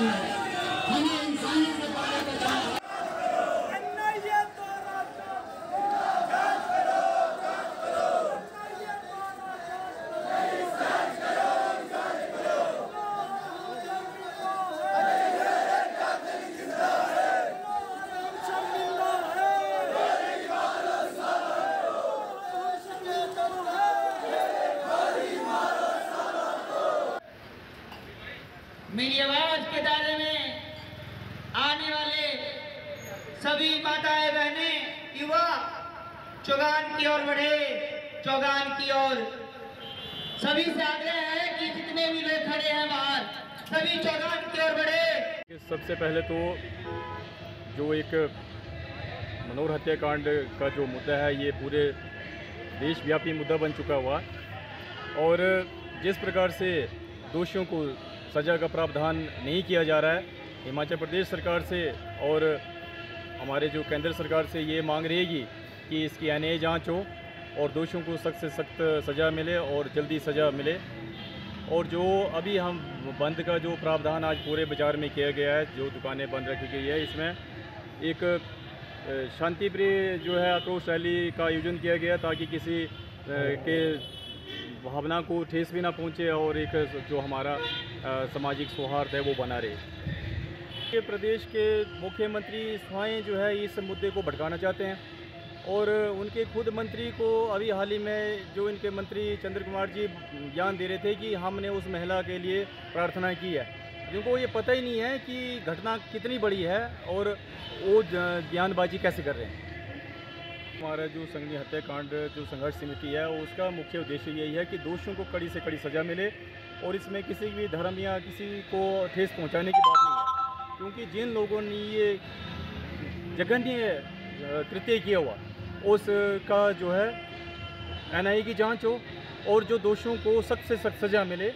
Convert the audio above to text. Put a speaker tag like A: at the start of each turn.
A: नहीं है हमें इंसानियत से पहले बचाना
B: मेरी आवाज़ के दायरे में आने वाले सभी माताएँ बहनें युवा चौगान की ओर बढ़े, चौगान की ओर। सभी से आग्रह है कि जितने भी लोग खड़े हैं बाहर, सभी चौगान की ओर बढ़े।
C: सबसे पहले तो जो एक मनोहर हत्याकांड का जो मुद्दा है, ये पूरे देशव्यापी मुद्दा बन चुका हुआ। और जिस प्रकार से दोषियों को सज़ा का प्रावधान नहीं किया जा रहा है। हिमाचल प्रदेश सरकार से और हमारे जो केंद्र सरकार से ये मांग रहेगी कि इसकी एन जाँच हो और दोषियों को सख्त से सख्त सज़ा मिले और जल्दी सज़ा मिले। और जो अभी हम बंद का जो प्रावधान आज पूरे बाज़ार में किया गया है, जो दुकानें बंद रखी गई है, इसमें एक शांतिप्रिय जो है आक्रोश रैली का आयोजन किया गया ताकि किसी के भावना को ठेस भी ना पहुँचे और एक जो हमारा सामाजिक सौहार्द है वो बना रहे। के प्रदेश के मुख्यमंत्री स्वयं जो है इस मुद्दे को भटकाना चाहते हैं और उनके खुद मंत्री को अभी हाल ही में जो इनके मंत्री चंद्र कुमार जी ज्ञान दे रहे थे कि हमने उस महिला के लिए प्रार्थना की है। जिनको ये पता ही नहीं है कि घटना कितनी बड़ी है और वो ज- बयानबाजी कैसे कर रहे हैं। हमारा जो संगनी हत्याकांड, जो संघर्ष समिति है, उसका मुख्य उद्देश्य यही है कि दोषियों को कड़ी से कड़ी सज़ा मिले और इसमें किसी भी धर्म या किसी को ठेस पहुँचाने की बात नहीं है। क्योंकि जिन लोगों ने ये जघन्य कृत्य किया हुआ, उसका जो है एनआईए की जाँच हो और जो दोषियों को सख्त से सख्त सज़ा मिले